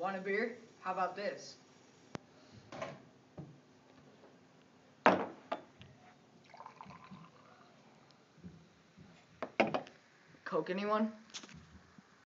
Want a beer? How about this? Coke, anyone?